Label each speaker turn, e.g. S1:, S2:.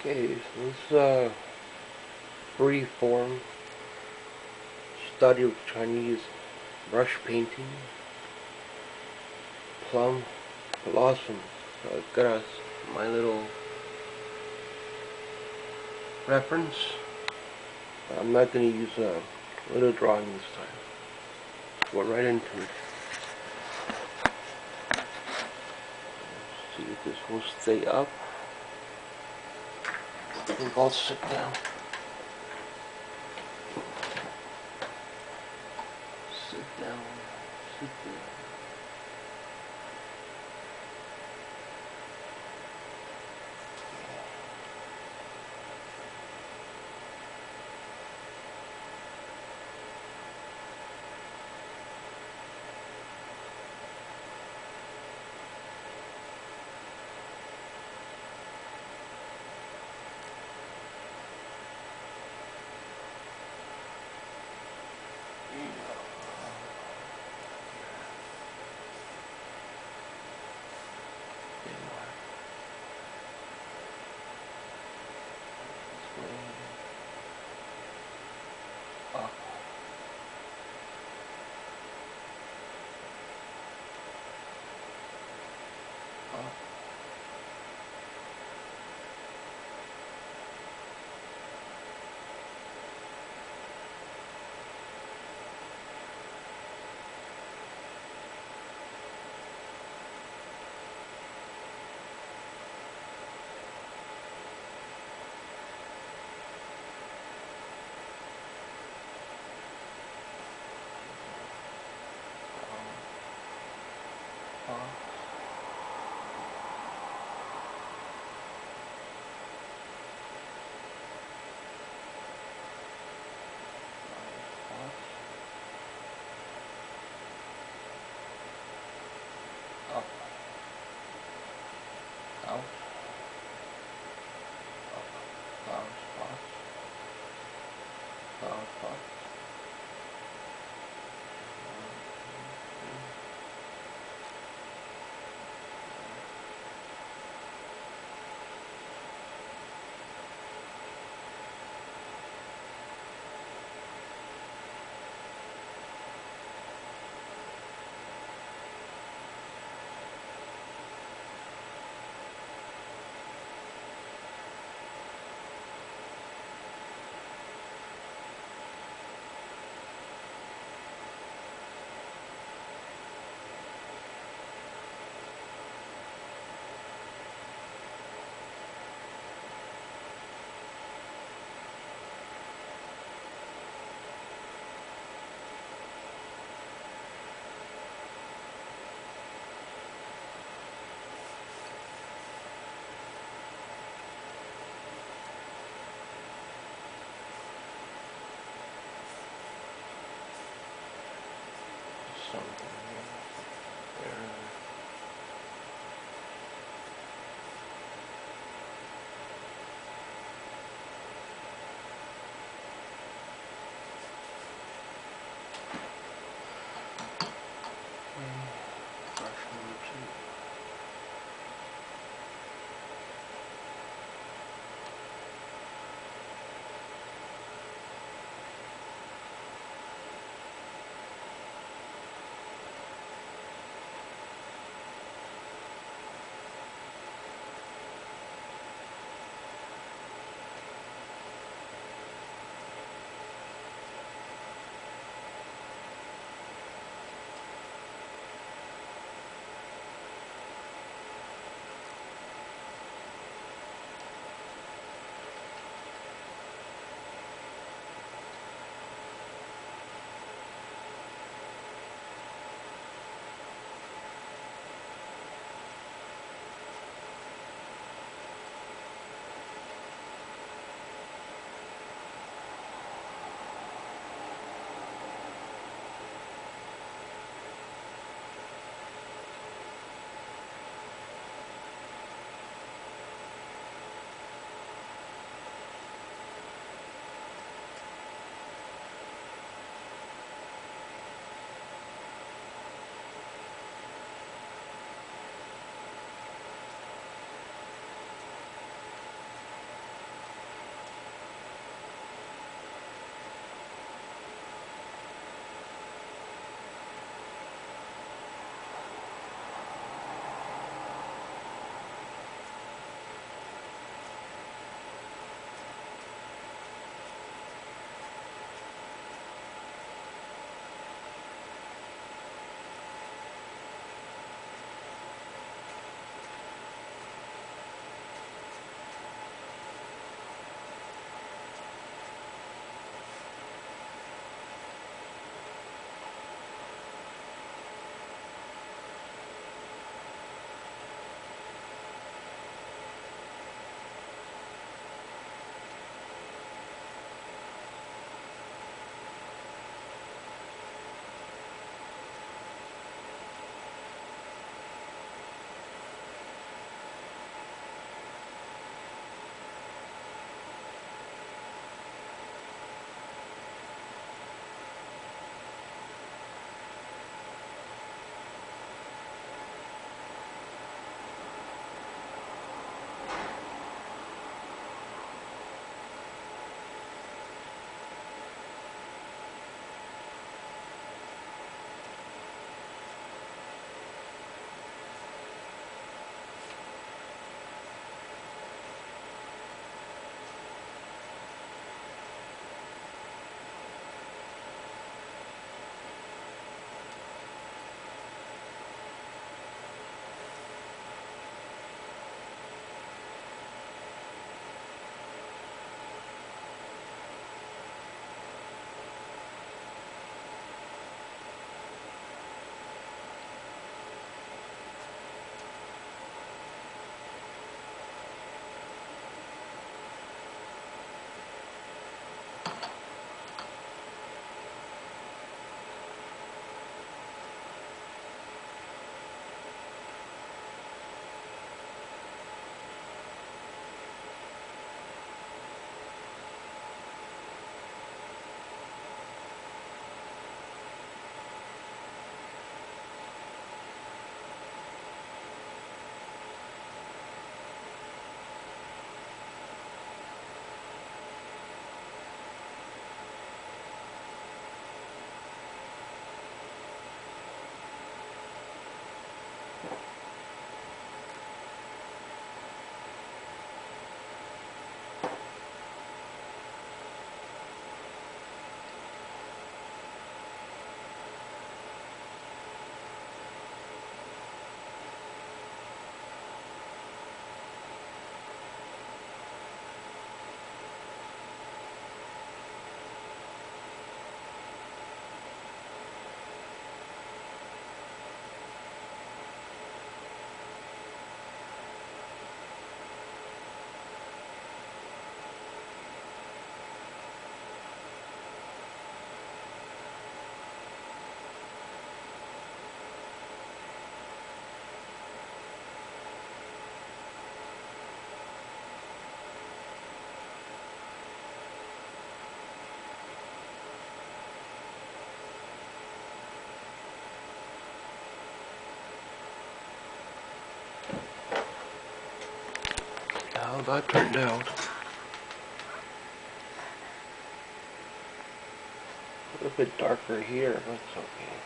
S1: Okay, so this is uh, a free form study of Chinese brush painting, plum blossom. So I've got a, my little reference. I'm not going to use a little drawing this time. Go right into it. See if this will stay up. I think I'll sit down. Sit down. Sit down. something. How that turned out. A little bit darker here, that's okay.